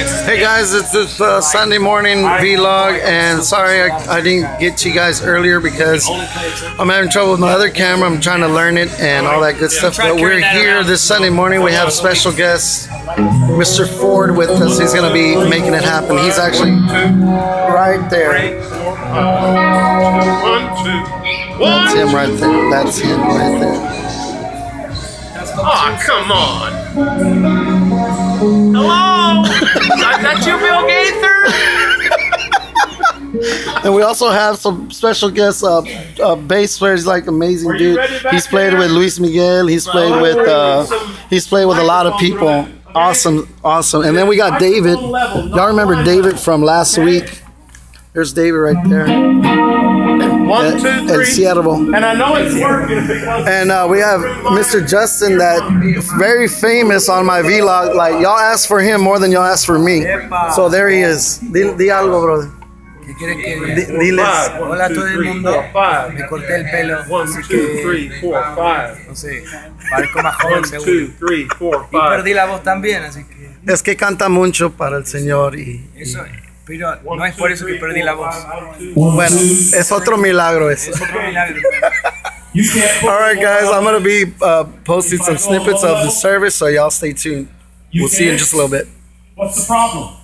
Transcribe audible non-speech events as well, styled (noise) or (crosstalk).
Hey guys, it's this uh, Sunday morning vlog, and sorry I, I didn't get to you guys earlier because I'm having trouble with my other camera. I'm trying to learn it and all that good stuff. But we're here this Sunday morning. We have special guest, Mr. Ford, with us. He's going to be making it happen. He's actually right there. That's him right there. That's him right there. Oh, come on. Is that you, Bill Gaither? (laughs) And we also have some special guests. Uh, uh, bass player. He's like amazing dude. He's played with Luis Miguel. He's played with. Uh, he's played with a lot of people. Awesome, awesome. And then we got David. Y'all remember David from last week? There's David right there One, at, two, at three. Seattle. And I know it's working because And uh, we have Mr. Justin, that very famous on my vlog. Like y'all asked for him more than y'all asked for me. So there he is. Di, di algo, brother. ¿Qué quieres que diles. Hola a todo el mundo. five. Me corté el pelo. Así que, three, four, five. No sé, parezco más joven seguro. two, three, four, Y perdí la voz también, así que Es que canta mucho para el Señor y eso, pero no es por eso que perdí la voz. bueno, es otro milagro eso. Es otro milagro. All right, guys, I'm gonna be uh, posting some snippets of the service, so y'all stay tuned. We'll see you in just a little bit. What's the problem?